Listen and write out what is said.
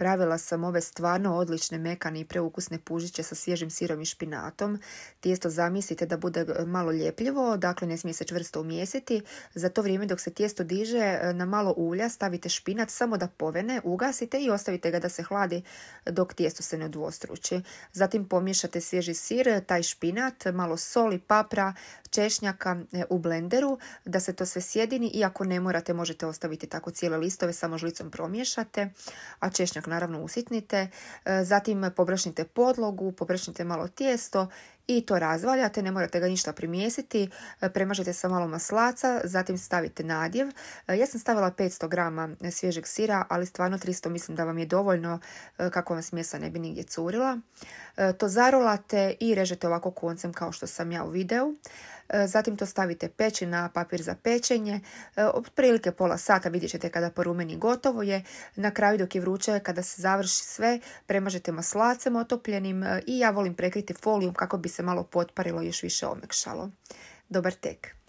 Pravila sam ove stvarno odlične mekane i preukusne pužiće sa svježim sirom i špinatom. Tijesto zamislite da bude malo ljepljivo, dakle ne smije se čvrsto umjesiti. Za to vrijeme dok se tijesto diže na malo ulja stavite špinat samo da povene, ugasite i ostavite ga da se hladi dok tijesto se ne odvostruči. Zatim pomiješate svježi sir, taj špinat, malo soli, papra, češnjaka e, u blenderu da se to sve sjedini i ako ne morate možete ostaviti tako cijele listove, samo žlicom promiješate, a češnjak naravno usitnite. E, zatim pobršnite podlogu, pobršnite malo tijesto i to razvaljate, ne morate ga ništa primijesiti, e, premažete sa malo maslaca, zatim stavite nadjev. Ja sam stavila 500 grama svježeg sira, ali stvarno 300 mislim da vam je dovoljno kako vam smjesa ne bi nigdje curila. To zarolate i režete ovako koncem kao što sam ja u videu. E, zatim to stavite peći na papir za pečenje, e, otprilike pola sata vidjet ćete kada porumeni gotovo je. Na kraju dok je vruće, kada se završi sve, premažete maslacem otopljenim e, i ja volim prekriti folijom kako se malo potparilo i još više omekšalo. Dobar tek!